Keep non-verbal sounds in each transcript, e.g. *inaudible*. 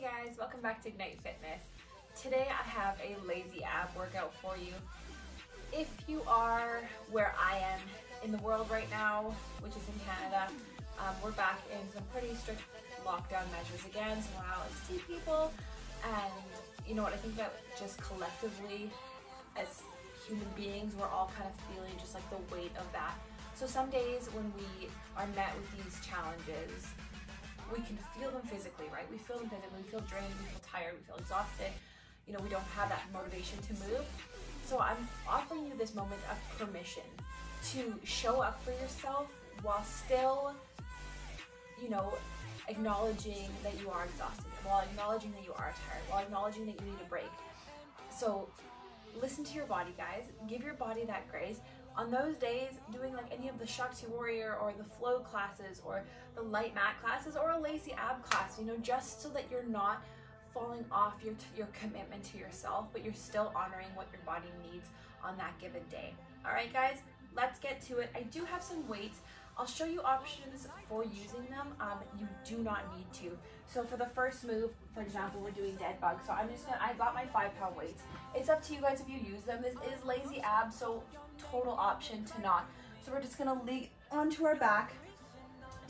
Hey guys, welcome back to Ignite Fitness. Today I have a lazy ab workout for you. If you are where I am in the world right now, which is in Canada, um, we're back in some pretty strict lockdown measures again, so we're not allowed to see people. And you know what, I think that just collectively as human beings, we're all kind of feeling just like the weight of that. So some days when we are met with these challenges, we can feel them physically, right? We feel them physically, we feel drained, we feel tired, we feel exhausted. You know, we don't have that motivation to move. So I'm offering you this moment of permission to show up for yourself while still, you know, acknowledging that you are exhausted, while acknowledging that you are tired, while acknowledging that you need a break. So listen to your body, guys. Give your body that grace. On those days, doing like any of the Shakti Warrior or the flow classes or the light mat classes or a lazy ab class, you know, just so that you're not falling off your, your commitment to yourself, but you're still honoring what your body needs on that given day. All right, guys, let's get to it. I do have some weights. I'll show you options for using them. Um, you do not need to. So for the first move, for example, we're doing dead bug. So I'm just gonna, I got my five pound weights. It's up to you guys if you use them. This is lazy abs, so total option to not. So we're just gonna lay onto our back,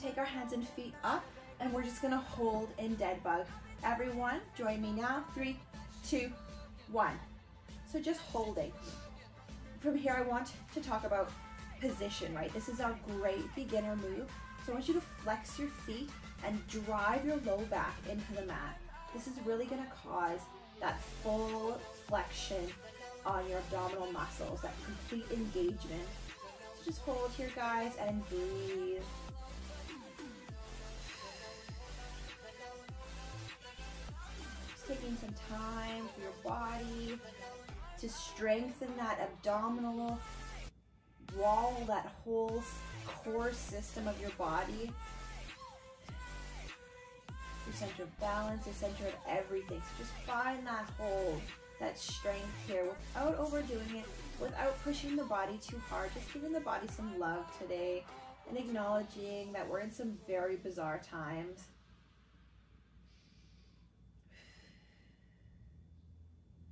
take our hands and feet up, and we're just gonna hold in dead bug. Everyone, join me now. Three, two, one. So just holding. From here, I want to talk about position, right? This is our great beginner move. So I want you to flex your feet and drive your low back into the mat. This is really gonna cause that full flexion on your abdominal muscles, that complete engagement. So just hold here, guys, and breathe. Just taking some time for your body to strengthen that abdominal wall, that whole core system of your body. Your center of balance, the center of everything. So just find that hold, that strength here without overdoing it, without pushing the body too hard. Just giving the body some love today and acknowledging that we're in some very bizarre times.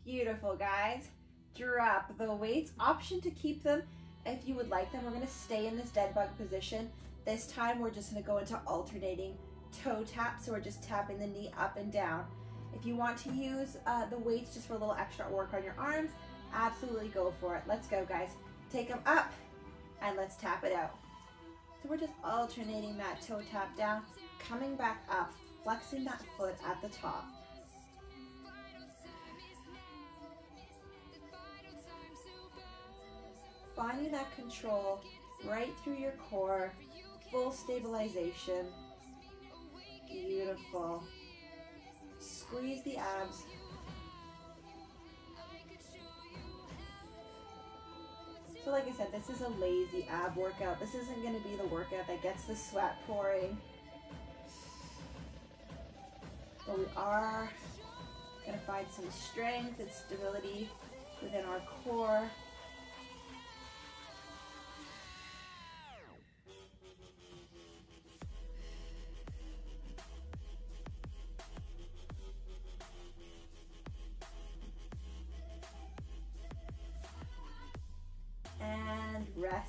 Beautiful, guys. Drop the weights. Option to keep them if you would like them. We're gonna stay in this dead bug position. This time we're just gonna go into alternating toe taps. So we're just tapping the knee up and down. If you want to use uh, the weights just for a little extra work on your arms, absolutely go for it. Let's go guys. Take them up and let's tap it out. So we're just alternating that toe tap down, coming back up, flexing that foot at the top. Finding that control right through your core, full stabilization. Beautiful. Squeeze the abs. So like I said, this is a lazy ab workout. This isn't gonna be the workout that gets the sweat pouring. But we are gonna find some strength and stability within our core.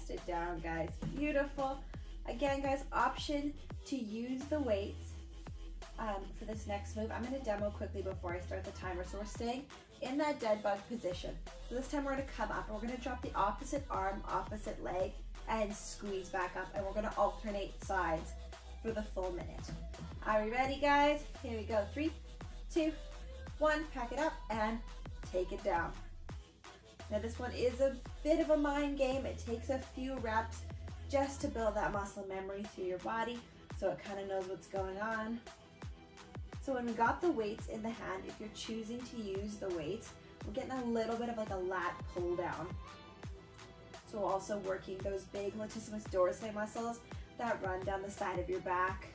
It down, guys. Beautiful. Again, guys, option to use the weights um, for this next move. I'm gonna demo quickly before I start the timer. So we're staying in that dead bug position. So this time we're gonna come up we're gonna drop the opposite arm, opposite leg, and squeeze back up. And we're gonna alternate sides for the full minute. Are we ready, guys? Here we go. Three, two, one. Pack it up and take it down. Now this one is a bit of a mind game. It takes a few reps just to build that muscle memory through your body so it kind of knows what's going on. So when we got the weights in the hand, if you're choosing to use the weights, we're getting a little bit of like a lat pull down. So also working those big latissimus dorsi muscles that run down the side of your back.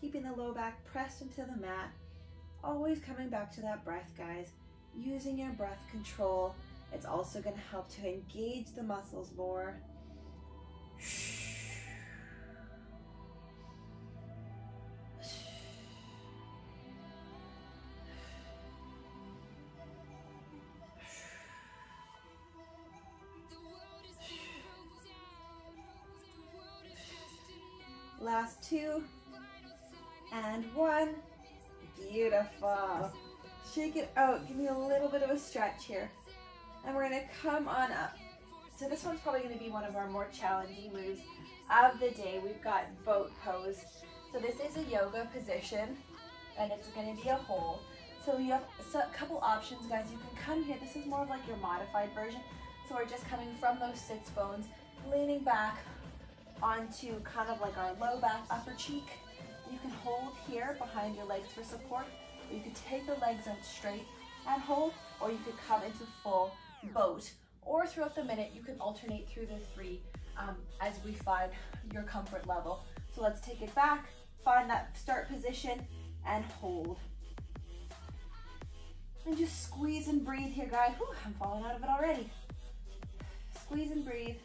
Keeping the low back pressed into the mat always coming back to that breath, guys. Using your breath control. It's also going to help to engage the muscles more. Last two. Shake it out. Give me a little bit of a stretch here. And we're gonna come on up. So this one's probably gonna be one of our more challenging moves of the day. We've got boat pose. So this is a yoga position and it's gonna be a hold. So you have a couple options, guys. You can come here. This is more of like your modified version. So we're just coming from those sits bones, leaning back onto kind of like our low back, upper cheek. You can hold here behind your legs for support. You could take the legs out straight and hold, or you could come into full boat. Or throughout the minute, you can alternate through the three um, as we find your comfort level. So let's take it back, find that start position, and hold. And just squeeze and breathe here, guys. Whew, I'm falling out of it already. Squeeze and breathe.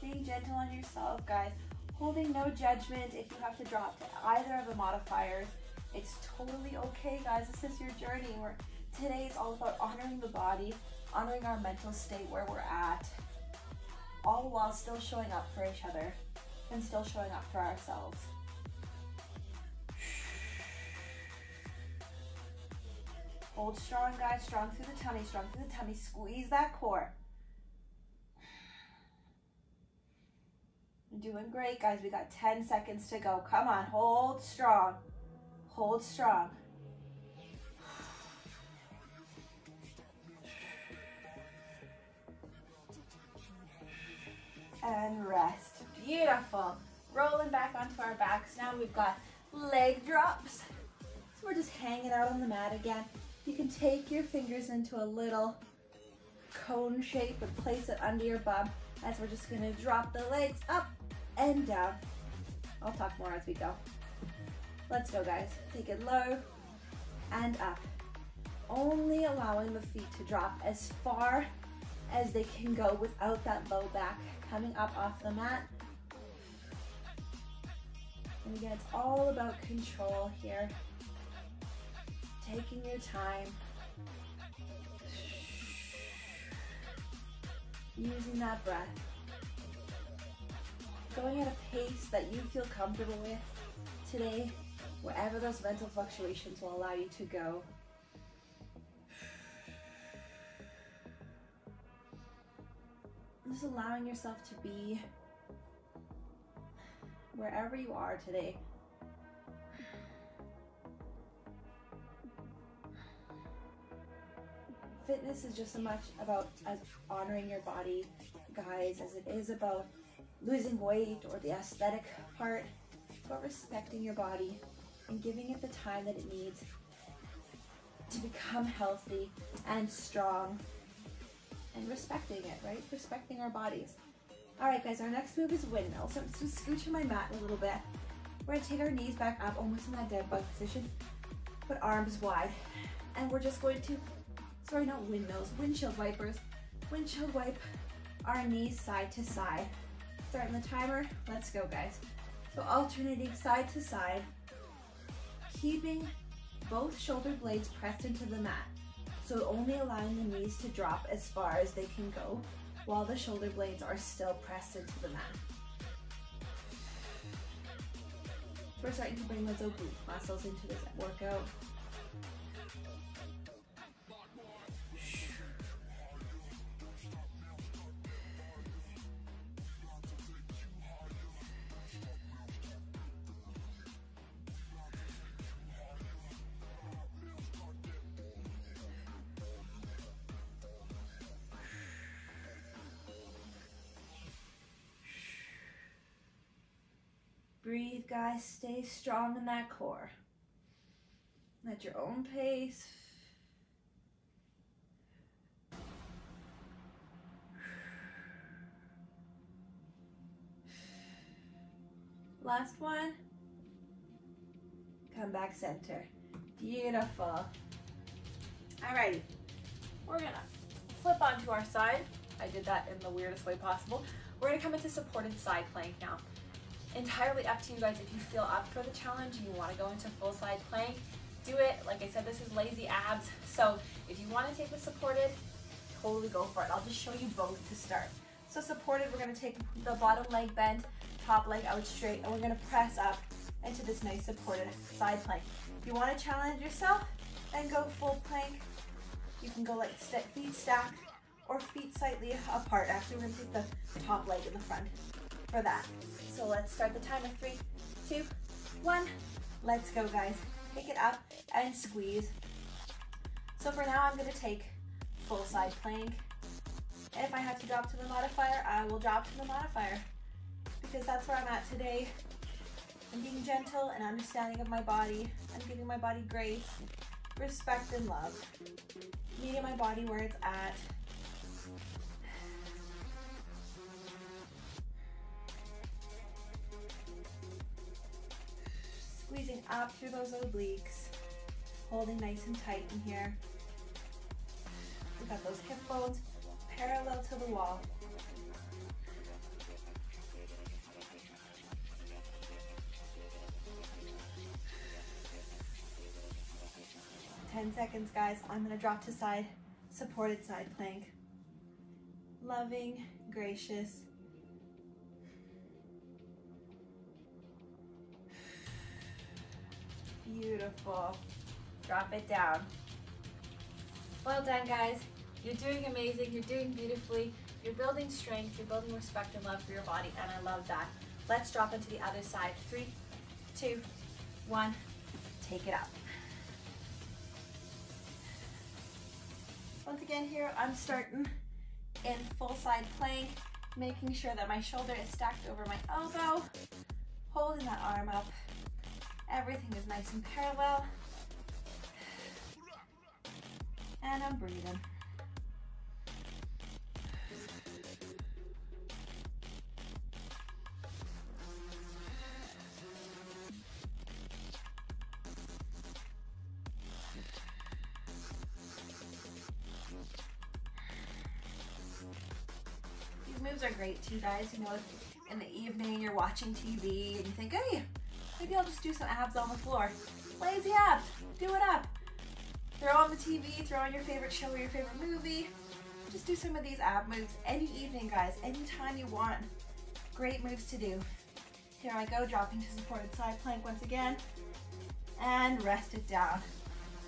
Being gentle on yourself, guys. Holding no judgment if you have to drop to either of the modifiers. It's totally okay, guys. This is your journey. We're, today is all about honoring the body, honoring our mental state where we're at, all while still showing up for each other and still showing up for ourselves. Hold strong, guys. Strong through the tummy, strong through the tummy. Squeeze that core. Doing great, guys. We got 10 seconds to go. Come on, hold strong. Hold strong. And rest. Beautiful. Rolling back onto our backs. Now we've got leg drops. So we're just hanging out on the mat again. You can take your fingers into a little cone shape and place it under your bum as we're just gonna drop the legs up and down. I'll talk more as we go. Let's go guys. Take it low and up. Only allowing the feet to drop as far as they can go without that low back coming up off the mat. And again, it's all about control here taking your time, using that breath, going at a pace that you feel comfortable with today, wherever those mental fluctuations will allow you to go. Just allowing yourself to be wherever you are today. fitness is just as much about as honoring your body, guys, as it is about losing weight or the aesthetic part. but respecting your body and giving it the time that it needs to become healthy and strong and respecting it, right? Respecting our bodies. All right, guys, our next move is windmill. So I'm just to my mat a little bit. We're gonna take our knees back up, almost in that dead bug position. Put arms wide. And we're just going to sorry, not windmills, windshield wipers. Windshield wipe our knees side to side. Starting the timer, let's go guys. So alternating side to side, keeping both shoulder blades pressed into the mat. So only allowing the knees to drop as far as they can go while the shoulder blades are still pressed into the mat. So we're starting to bring those oblique muscles into this workout. Breathe, guys. Stay strong in that core. At your own pace. Last one. Come back center. Beautiful. Alrighty. We're gonna flip onto our side. I did that in the weirdest way possible. We're gonna come into supported side plank now entirely up to you guys. If you feel up for the challenge and you want to go into full side plank do it. Like i said this is lazy abs. So if you want to take the supported totally go for it. I'll just show you both to start. So supported, we're gonna take the bottom leg bent, top leg out straight, and we're gonna press up into this nice supported side plank. If you wanna challenge yourself and go full plank, you can go like feet stacked or feet slightly apart. Actually, we're gonna take the top leg in the front for that. So let's start the timer. Three, two, one. Let's go, guys. Take it up and squeeze. So for now, I'm gonna take full side plank. And if I have to drop to the modifier, I will drop to the modifier because that's where I'm at today. I'm being gentle and understanding of my body. I'm giving my body grace, respect, and love. Meeting my body where it's at. Up through those obliques. Holding nice and tight in here. We've got those hip bones parallel to the wall. Ten seconds, guys. I'm gonna drop to side, supported side plank. Loving, gracious. Beautiful. Drop it down. Well done, guys. You're doing amazing. You're doing beautifully. You're building strength. You're building respect and love for your body, and I love that. Let's drop into the other side. Three, two, one. Take it up. Once again here, I'm starting in full side plank, making sure that my shoulder is stacked over my elbow, holding that arm up. Everything is nice and parallel. And I'm breathing. These moves are great too, guys. You know, in the evening you're watching TV and you think, hey, maybe I'll just do some abs on the floor. Lazy abs, do it up. Throw on the TV, throw on your favorite show or your favorite movie. Just do some of these ab moves any evening, guys, anytime you want. Great moves to do. Here I go, dropping to supported side plank once again. And rest it down.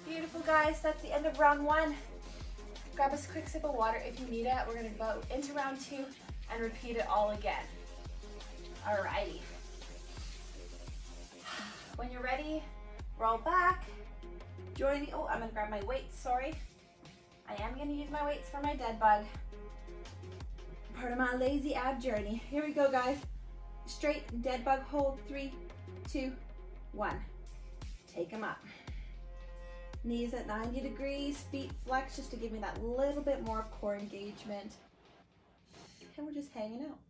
Beautiful, guys. That's the end of round one. Grab a quick sip of water if you need it. We're gonna go into round two and repeat it all again. Alrighty. When you're ready, roll back. Join me. Oh, I'm gonna grab my weights, sorry. I am gonna use my weights for my dead bug. Part of my lazy ab journey. Here we go, guys. Straight dead bug hold. Three, two, one. Take them up. Knees at 90 degrees, feet flex just to give me that little bit more core engagement. And we're just hanging out.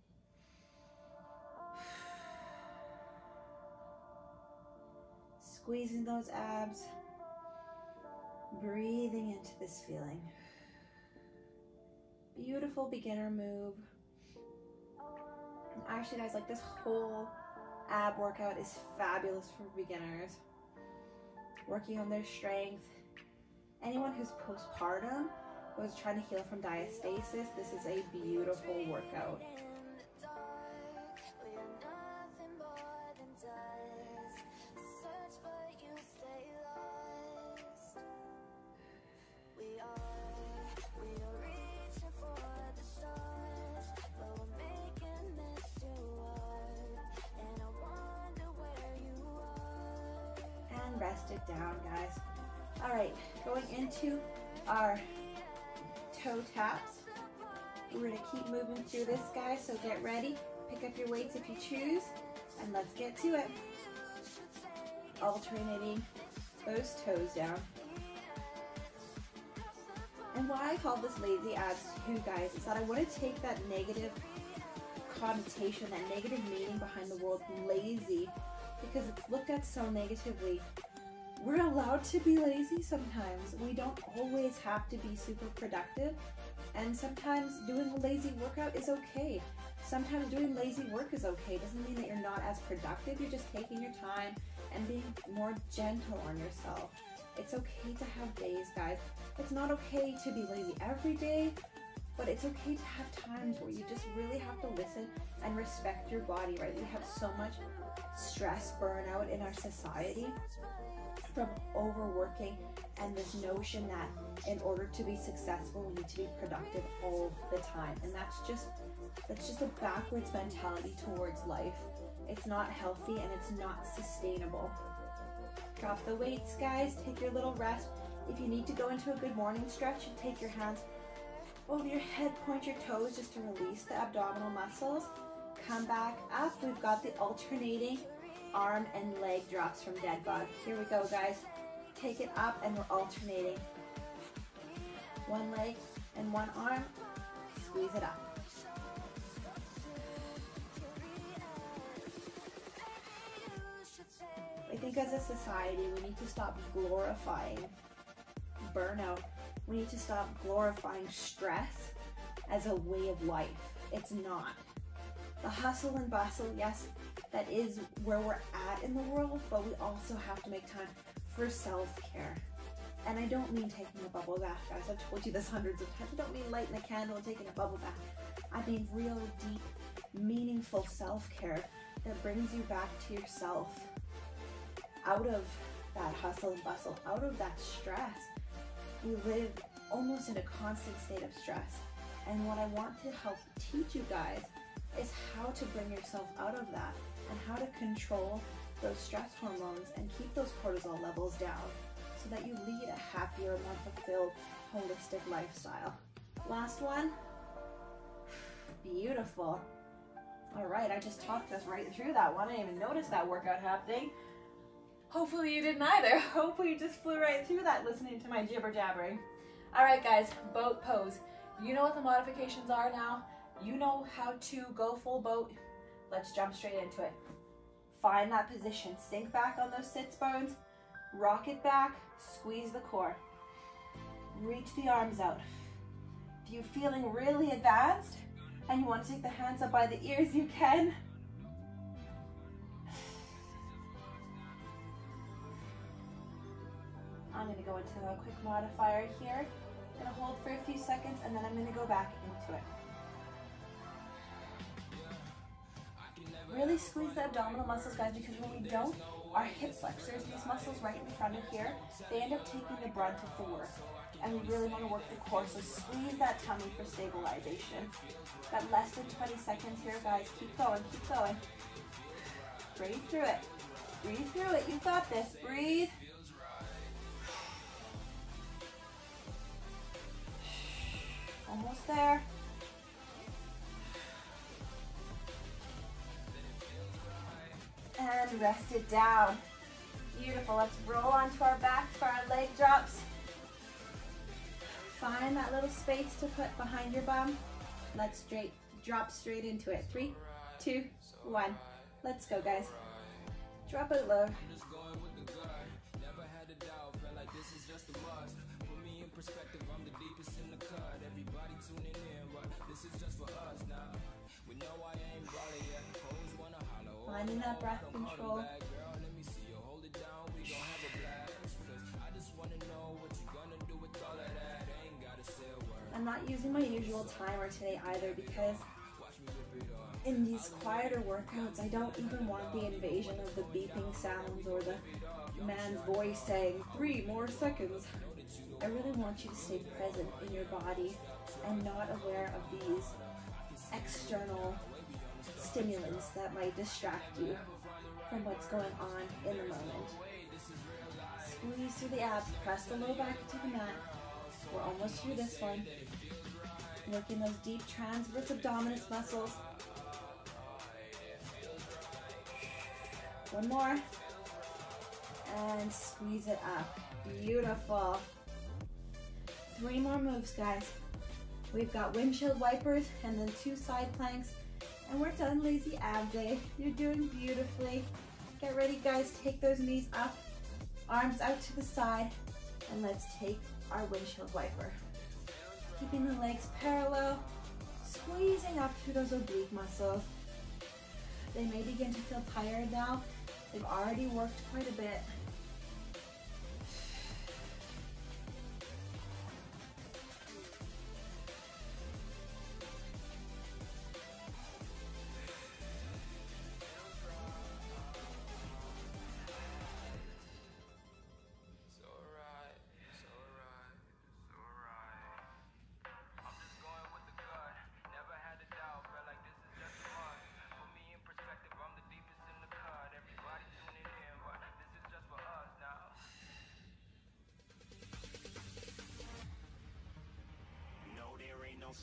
Squeezing those abs. Breathing into this feeling. Beautiful beginner move. Actually, guys, like this whole ab workout is fabulous for beginners. Working on their strength. Anyone who's postpartum, who's trying to heal from diastasis, this is a beautiful workout. Right, going into our toe taps. We're gonna keep moving through this, guys, so get ready. Pick up your weights if you choose, and let's get to it. Alternating those toes down. And why I call this lazy abs too, guys, is that I want to take that negative connotation, that negative meaning behind the word lazy, because it's looked at so negatively we're allowed to be lazy sometimes. We don't always have to be super productive. And sometimes doing a lazy workout is okay. Sometimes doing lazy work is okay. It doesn't mean that you're not as productive. You're just taking your time and being more gentle on yourself. It's okay to have days, guys. It's not okay to be lazy every day, but it's okay to have times where you just really have to listen and respect your body, right? We have so much stress burnout in our society from overworking and this notion that in order to be successful we need to be productive all the time. And that's just that's just a backwards mentality towards life. It's not healthy and it's not sustainable. Drop the weights guys. Take your little rest. If you need to go into a good morning stretch take your hands over your head point your toes just to release the abdominal muscles. Come back up. We've got the alternating arm and leg drops from dead bug here we go guys take it up and we're alternating. One leg and one arm, squeeze it up. I think as a society, we need to stop glorifying burnout. We need to stop glorifying stress as a way of life. It's not. The hustle and bustle, yes, that is where we're at in the world, but we also have to make time for self-care. And I don't mean taking a bubble bath, guys. I've told you this hundreds of times. I don't mean lighting a candle and taking a bubble bath. I mean real, deep, meaningful self-care that brings you back to yourself. Out of that hustle and bustle, out of that stress. We live almost in a constant state of stress. And what I want to help teach you guys is how to bring yourself out of that and how to control those stress hormones and keep those cortisol levels down so that you lead a happier, more fulfilled, holistic lifestyle. Last one. *sighs* Beautiful. All right, I just talked us right through that one. I didn't even notice that workout happening. Hopefully you didn't either. *laughs* Hopefully you just flew right through that listening to my jibber jabbering. All right, guys, boat pose. You know what the modifications are now. You know how to go full boat. Let's jump straight into it. Find that position. Sink back on those sits bones. Rock it back. Squeeze the core. Reach the arms out. If you're feeling really advanced and you want to take the hands up by the ears, you can. I'm going to go into a quick modifier here. I'm going to hold for a few seconds and then I'm going to go back into it. Really squeeze the abdominal muscles, guys, because when we don't, our hip flexors, these muscles right in front of here, they end up taking the brunt of the work. And we really want to work the core, so squeeze that tummy for stabilization. Got less than 20 seconds here, guys. Keep going, keep going. Breathe through it. Breathe through it. You've got this. Breathe. Almost there. And rest it down. Beautiful. Let's roll onto our backs for our leg drops. Find that little space to put behind your bum. Let's straight drop straight into it. Three, two, one. Let's go, guys. Drop it low. Finding that breath control. I'm not using my usual timer today either because in these quieter workouts, I don't even want the invasion of the beeping sounds or the man's voice saying three more seconds. I really want you to stay present in your body and not aware of these external stimulants that might distract you from what's going on in the moment. Squeeze through the abs, press the low back to the mat. We're almost through this one. Working those deep transverse abdominis muscles. One more. And squeeze it up. Beautiful. Three more moves, guys. We've got windshield wipers and then two side planks and we're done lazy ab day. You're doing beautifully. Get ready guys, take those knees up, arms out to the side, and let's take our windshield wiper. Keeping the legs parallel, squeezing up through those oblique muscles. They may begin to feel tired now. They've already worked quite a bit.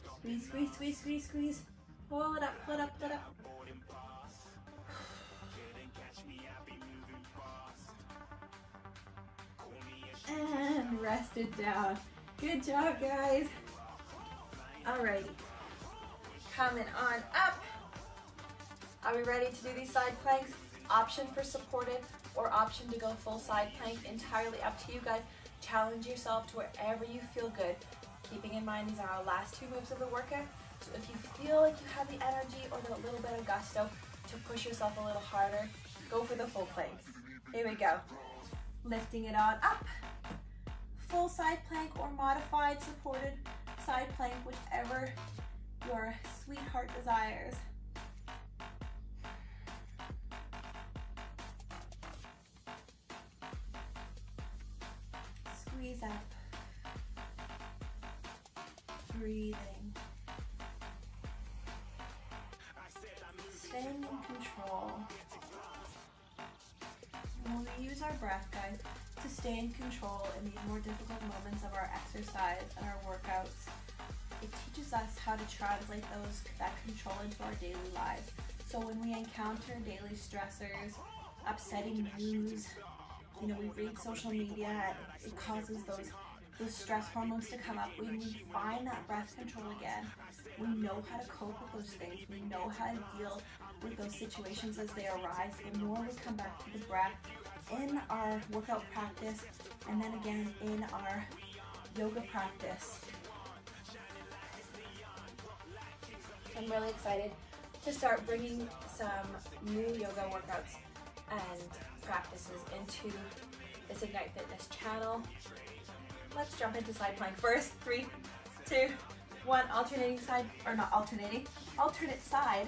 Squeeze, squeeze, squeeze, squeeze, squeeze. Pull it up, pull it up, pull it up. And rest it down. Good job, guys. Alrighty. Coming on up. Are we ready to do these side planks? Option for supported or option to go full side plank. Entirely up to you guys. Challenge yourself to wherever you feel good. Keeping in mind these are our last two moves of the workout. So if you feel like you have the energy or the little bit of gusto to push yourself a little harder, go for the full plank. Here we go. Lifting it on up. Full side plank or modified supported side plank, whichever your sweetheart desires. Squeeze up. Breathing. Staying in control. When we use our breath, guys, to stay in control in these more difficult moments of our exercise and our workouts, it teaches us how to translate those that control into our daily lives. So when we encounter daily stressors, upsetting news, you know, we read social media, it causes those those stress hormones to come up. We find that breath control again, we know how to cope with those things. We know how to deal with those situations as they arise. The more we come back to the breath in our workout practice and then again in our yoga practice. I'm really excited to start bringing some new yoga workouts and practices into this Ignite Fitness channel. Let's jump into side plank first. Three, two, one. Alternating side, or not alternating, alternate side,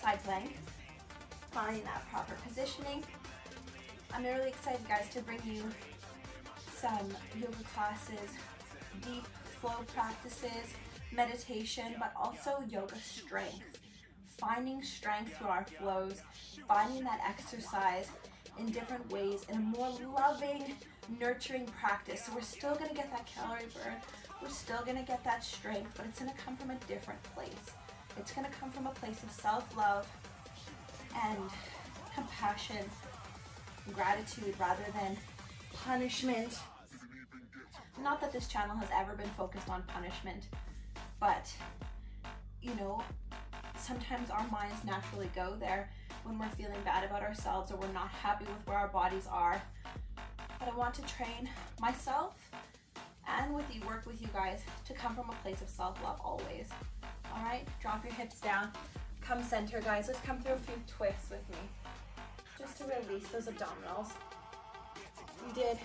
side plank. Finding that proper positioning. I'm really excited, guys, to bring you some yoga classes, deep flow practices, meditation, but also yoga strength. Finding strength through our flows, finding that exercise in different ways in a more loving, nurturing practice. So we're still gonna get that calorie burn, we're still gonna get that strength, but it's gonna come from a different place. It's gonna come from a place of self-love and compassion, and gratitude rather than punishment. Not that this channel has ever been focused on punishment, but you know, sometimes our minds naturally go there when we're feeling bad about ourselves or we're not happy with where our bodies are. But I want to train myself and with you, work with you guys to come from a place of self-love always. All right, drop your hips down. Come center, guys. Let's come through a few twists with me. Just to release those abdominals. You did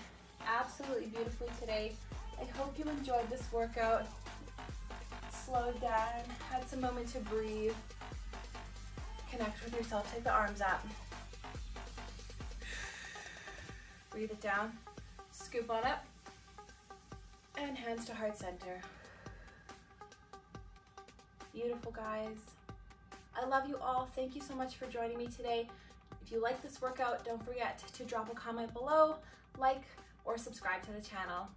absolutely beautifully today. I hope you enjoyed this workout. Slowed down, had some moment to breathe. Connect with yourself, take the arms up. Breathe it down. Scoop on up. And hands to heart center. Beautiful, guys. I love you all. Thank you so much for joining me today. If you like this workout, don't forget to drop a comment below, like, or subscribe to the channel.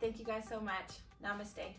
Thank you guys so much. Namaste.